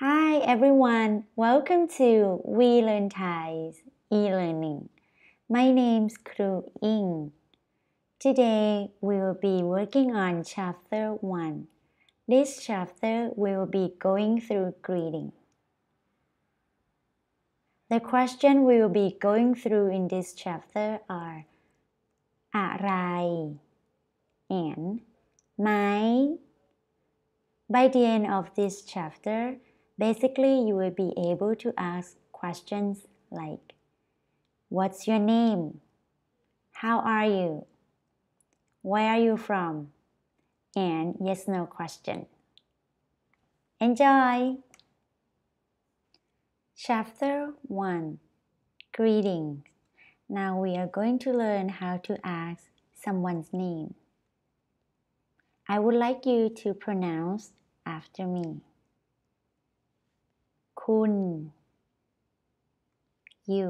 Hi everyone, welcome to We Learn Thai's e-learning. My name's Kru Ing. Today we will be working on chapter 1. This chapter we will be going through greeting. The question we will be going through in this chapter are อะไร and ไหม By the end of this chapter, basically you will be able to ask questions like What's your name? How are you? Where are you from? And yes no question. Enjoy! Chapter 1 Greetings. Now we are going to learn how to ask someone's name. I would like you to pronounce after me คุณ you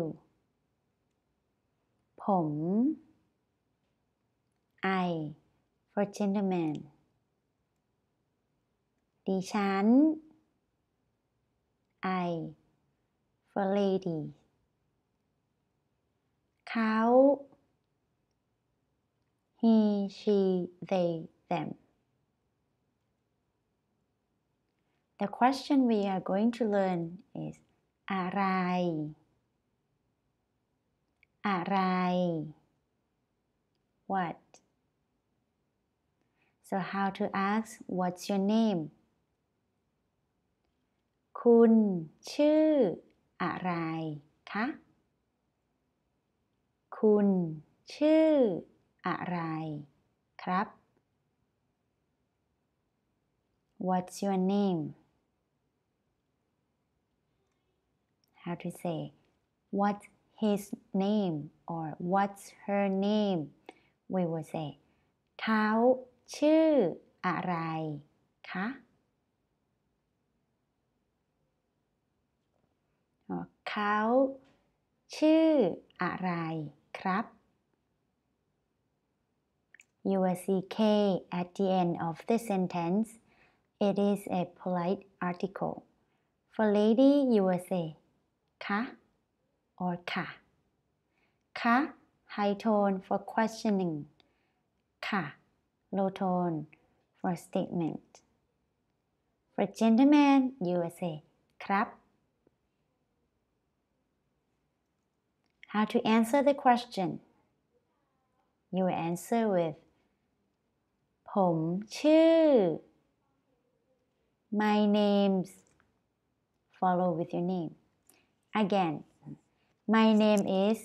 ผม I for gentleman ดิฉัน I for lady เขา he she they them The question we are going to learn is อะไร อะไร what so how to ask what's your name คุณชื่ออะไรคะ คุณชื่ออะไรครับ What's your name how to say what's his name or what's her name we will say เขาชื่ออะไรคะเขาชื่ออะไรครับ You will see K at the end of the sentence. It is a polite article. For lady, you will say คะ or ค่ะ คะ high tone for questioning. ค่ะ low tone for statement. For gentleman, you will say ครับ How to answer the question? You will answer with ผมชื่อ My name's follow with your name. Again, my name is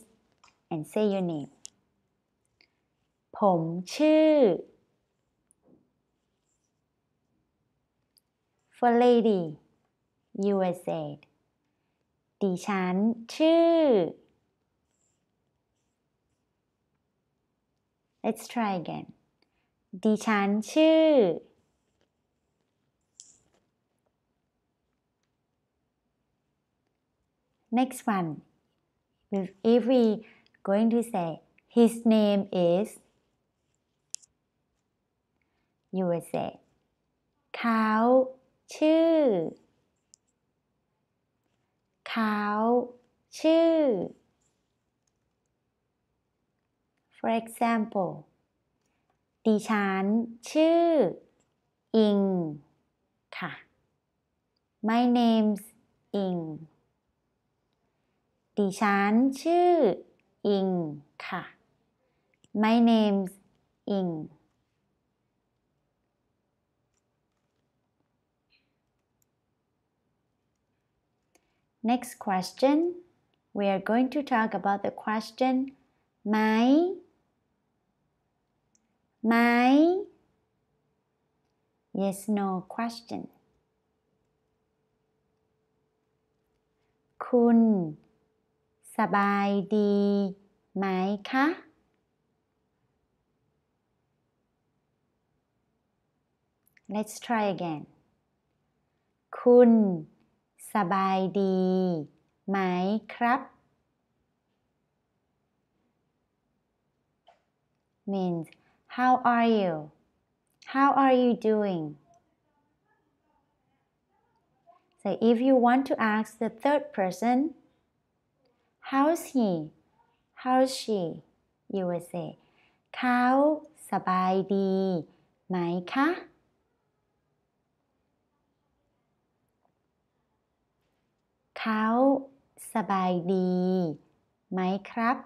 and say your name. ผมชื่อ For lady, you will say ดิฉันชื่อ Let's try again. ดิฉันชื่อ Next one. If, if we going to say his name is, you will say เขาชื่อ เขาชื่อ For example ดิฉันชื่อ อิง ค่ะ My name's อิง ดิฉันชื่อ อิง ค่ะ My name's อิง Next question, we are going to talk about the question ไหม ไหม Yes no question คุณ สบายดีไหมคะ Let's try again คุณ สบายดีไหมครับ means how are you how are you doing so so if you want to ask the third person how's he how's she you will say เขาสบายดีไหมคะ เขาสบายดีไหมครับ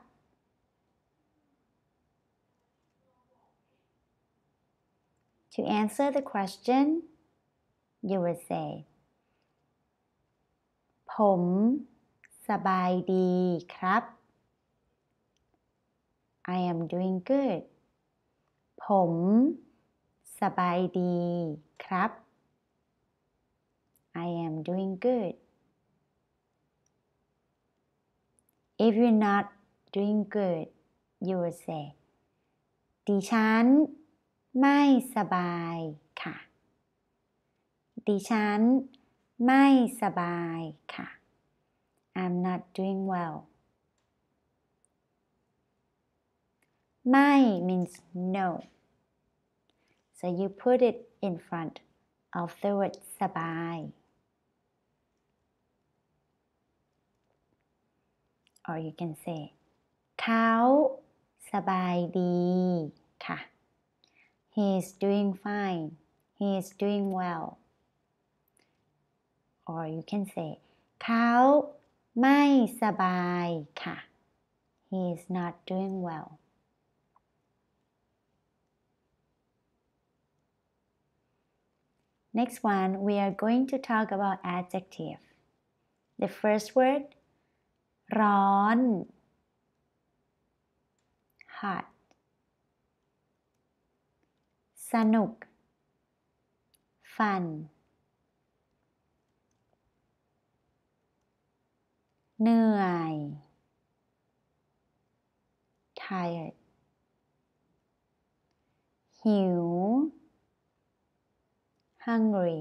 To answer the question you will say ผม สบายดีครับ I am doing good ผม สบายดีครับ I am doing good if you're not doing good you will say ดิฉัน ไม่สบายค่ะ ดิฉัน ไม่สบายค่ะ I'm not doing well. Mai means no. So you put it in front of the word sabai. Or you can say เขาสบายดีค่ะ He is doing fine. He is doing well. Or you can say "Kao." ไม่สบายค่ะ he is not doing well Next one, we are going to talk about adjective. The first word ร้อน hot สนุก fun เหนื่อย tired หิว hungry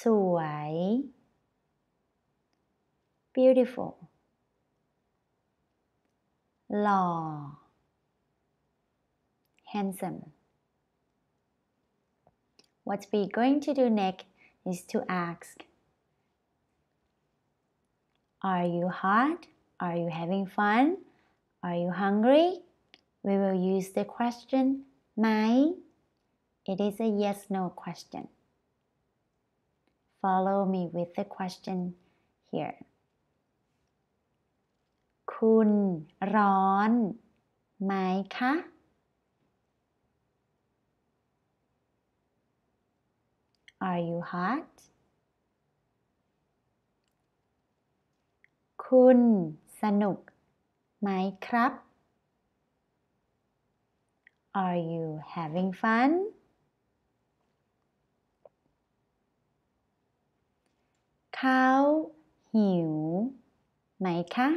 สวย beautiful หล่อ handsome what we're going to do next is to ask Are you hot? Are you having fun? Are you hungry? We will use the question ไหม It is a yes no question. Follow me with the question here. คุณร้อนไหมคะ Are you hot? คุณสนุกไหมครับ Are you having fun? เขาหิวไหมคะ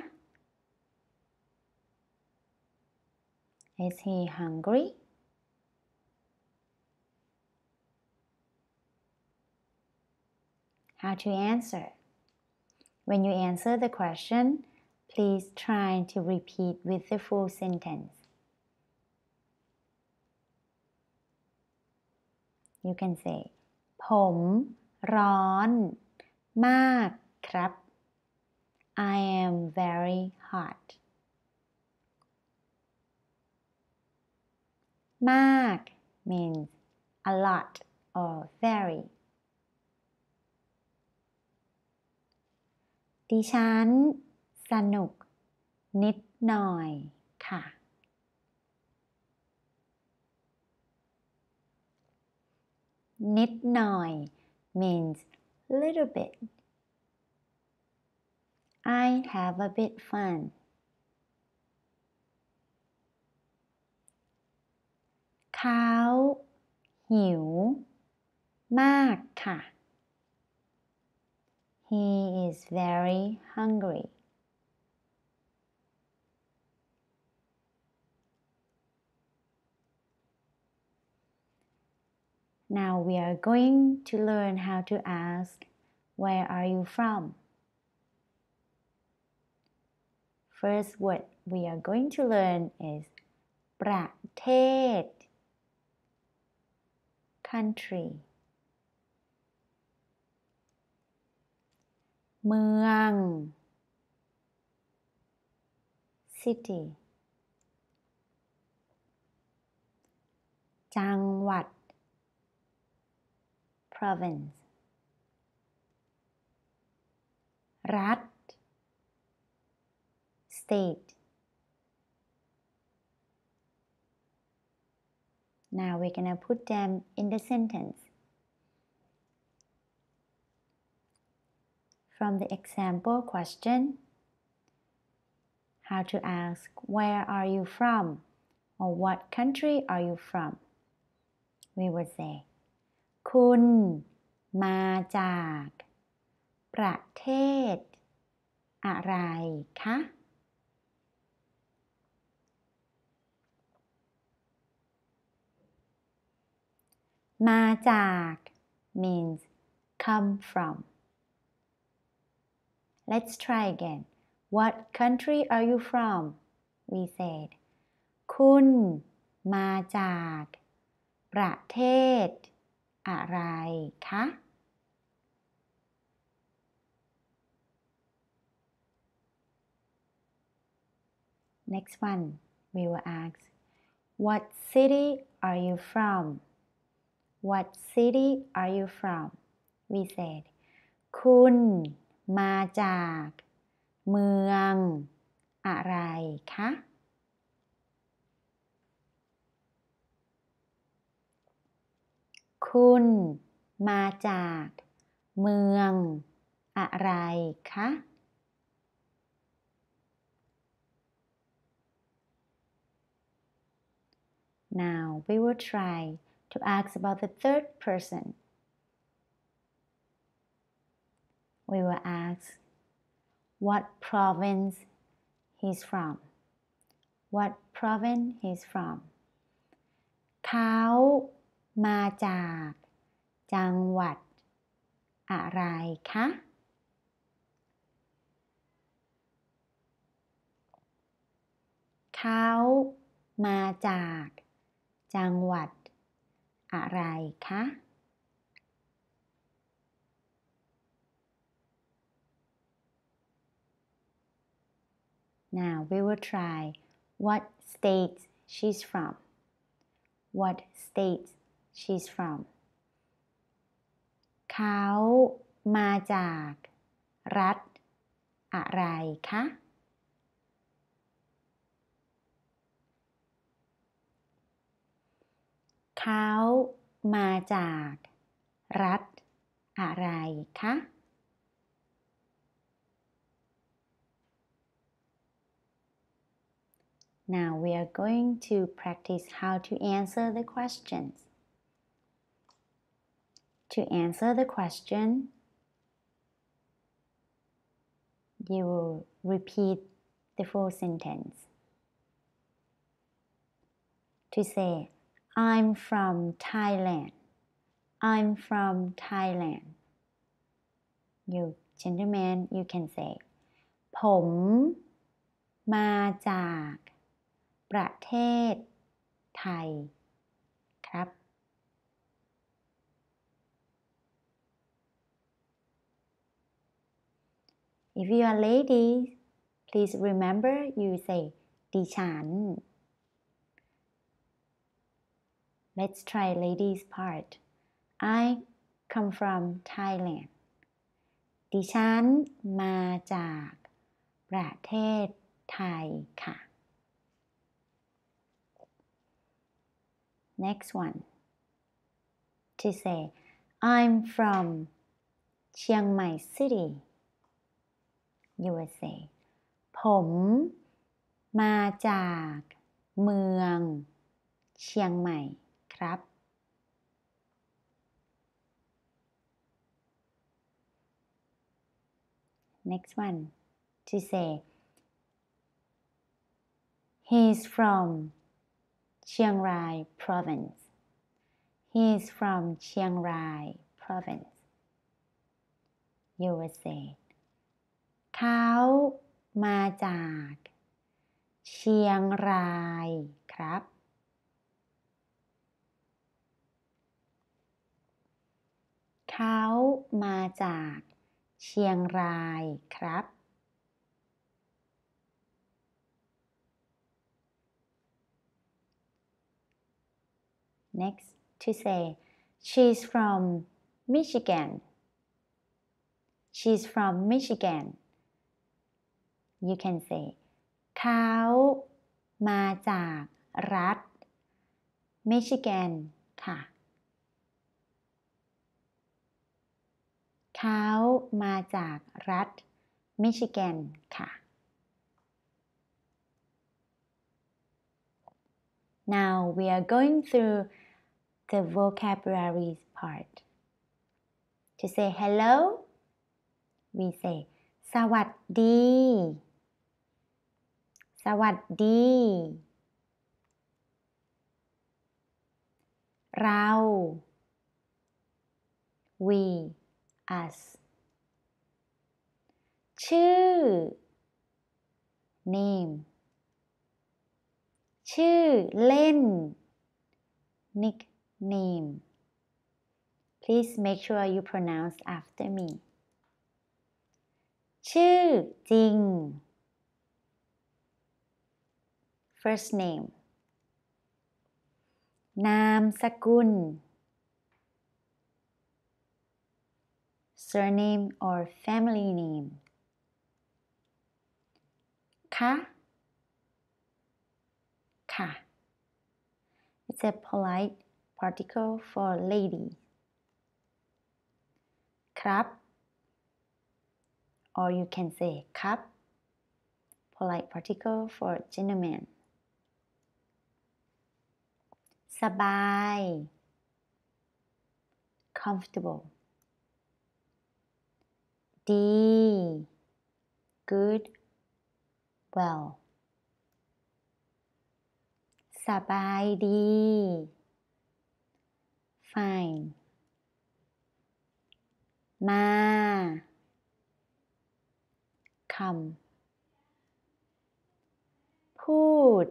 Is he hungry? How to answer? When you answer the question, please try to repeat with the full sentence. You can say ผมร้อนมากครับ I am very hot มาก means a lot or very ดิฉัน สนุก นิดหน่อยค่ะ นิดหน่อย means little bit I have a bit fun เขาหิว มากค่ะ He is very hungry. Now we are going to learn how to ask, Where are you from? First word we are going to learn is ประเทศค country เมือง city จังหวัด province รัฐ state now we're gonna put them in the sentence from the example question how to ask where are you from or what country are you from we would say คุณมาจาก ประเทศ อะไรคะ มาจาก means come from let's try again what country are you from we said คุณมาจาก ประเทศ อะไรคะ Next one, we will ask, What city are you from? What city are you from? We said, คุณ มาจาก เมือง อะไรคะคุณมาจาก เมือง อะไรคะ Now we will try to ask about the third person. We will ask what province he's from. What province he's from. เขามาจากจังหวัดอะไรคะ เขามาจากจังหวัดอะไรคะ Now we will try what state she's from. What state she's from. เขามาจาก รัฐ อะไรคะเขามาจาก รัฐ อะไรคะ Now we are going to practice how to answer the questions. To answer the question, you will repeat the full sentence. To say, I'm from Thailand. I'm from Thailand. You gentlemen, you can say ผม มาจาก ประเทศ ไทย ครับ If you are ladies please remember you say ดิฉัน Let's try ladies part. I come from Thailand. ดิฉันมาจากประเทศไทยค่ะ Next one. To say, I'm from Chiang Mai City. You will say, ผมมาจากเมืองเชียงใหม่ครับ next one to say he's from Chiang Rai province He is from Chiang Rai province you will say เขามาจาก เชียงรายครับมาจากเชียงรายครับ Next, to say, she's from Michigan. She's from Michigan. You can say เขามาจากรัฐมิชิแกนค่ะ เขามาจากรัฐมิชิแกนค่ะ Now we are going through the vocabulary part. To say hello, we say สวัสดี สวัสดี เรา we us ชื่อ name ชื่อเล่น nickname please make sure you pronounce after me ชื่อจริง first name นามสกุล surname or family name คะค่ะ It's a polite article for lady. Krab, or you can say kap, polite particle for gentleman. Sabai, comfortable. D, good, well. สบายดี fine มา คำ พูด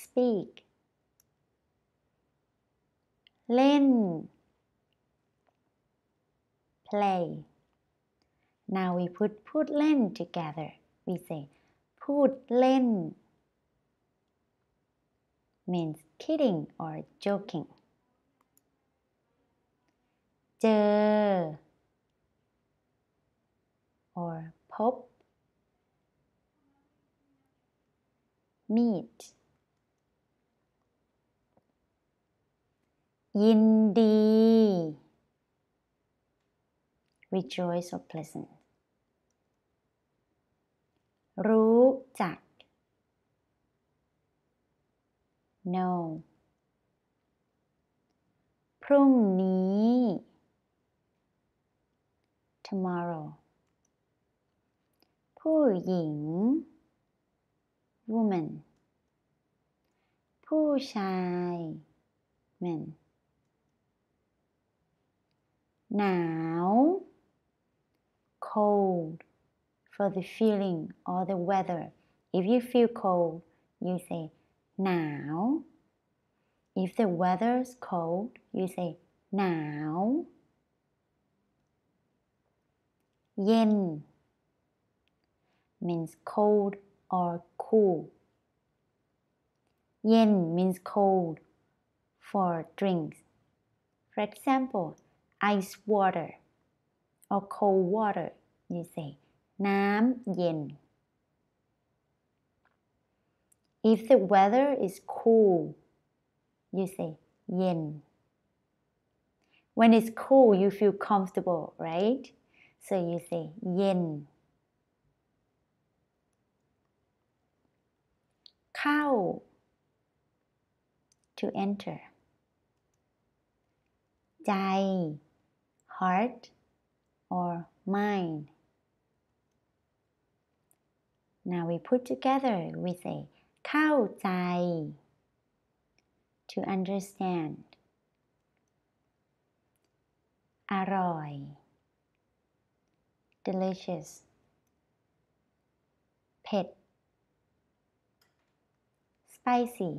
speak เล่น play now we put พูดเล่น together we say พูดเล่น means kidding or joking เจอ or พบ meet ยินดี rejoice or pleasant รู้จัก know พรุ่งนี้ tomorrow ผู้หญิง woman ผู้ชาย men หนาว cold for the feeling or the weather if you feel cold you say หนาว if the weather's cold you say หนาว เย็น means cold or cool เย็น means cold for drinks for example ice water or cold water you say น้ำเย็น if the weather is cool you say เย็น when it's cool you feel comfortable right so you say เย็น เข้า to enter ใจ heart or mind now we put together we say เข้าใจ to understand อร่อย delicious เผ็ด spicy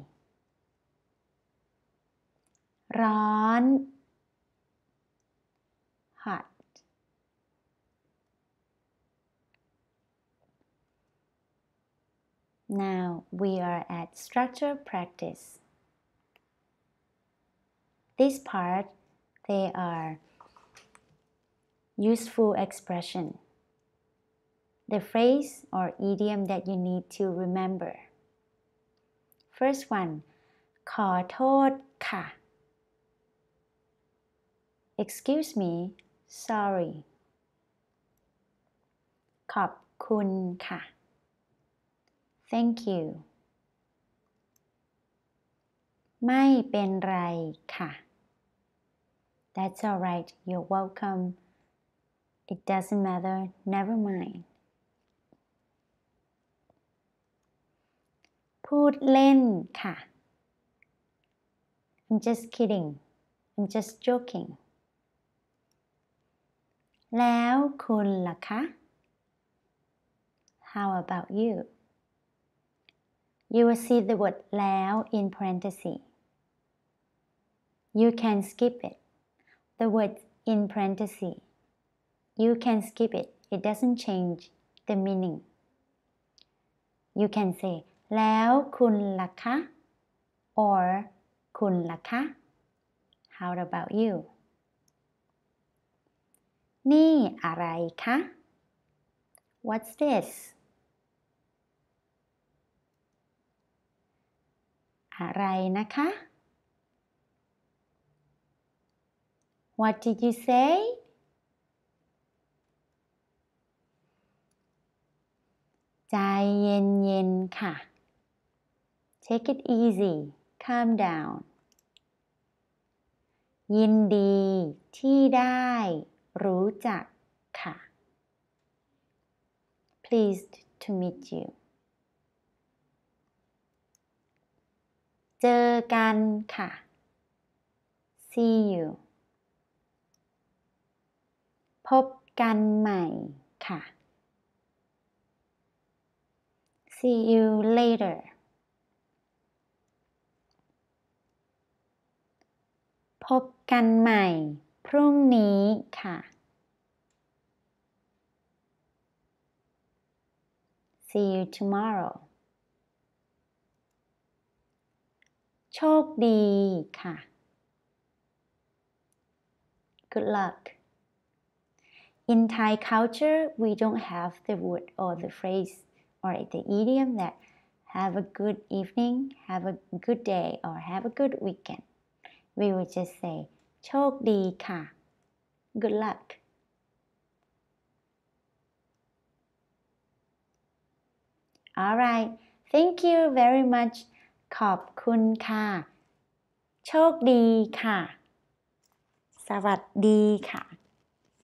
ร้อน hot Now we are at structure practice. This part, they are useful expression. The phrase or idiom that you need to remember. First one ขอโทษค่ะ Excuse me sorry ขอบคุณค่ะ Thank you ไม่เป็นไรค่ะ That's alright you're welcome It doesn't matter never mind พูดเล่นค่ะ I'm just kidding I'm just joking แล้วคุณล่ะคะ How about you You will see the word แล้ว in parenthesis You can skip it the word in parenthesis You can skip it it doesn't change the meaning You can say แล้วคุณล่ะคะ or คุณล่ะคะ How about you นี่อะไรคะ What's this อะไรนะคะ What did you say ใจเย็นๆค่ะ Take it easy calm down ยินดีที่ได้รู้จักค่ะ Pleased to meet you เจอกันค่ะ See you พบกันใหม่ค่ะ See you later พบกันใหม่พรุ่งนี้ค่ะ See you tomorrow โชคดีค่ะ Good luck In Thai culture, we don't have the word or the phrase or the idiom that have a good evening, have a good day, or have a good weekend. We would just say โชคดีค่ะ Good luck Alright thank you very much ขอบคุณค่ะ โชคดีค่ะ สวัสดีค่ะ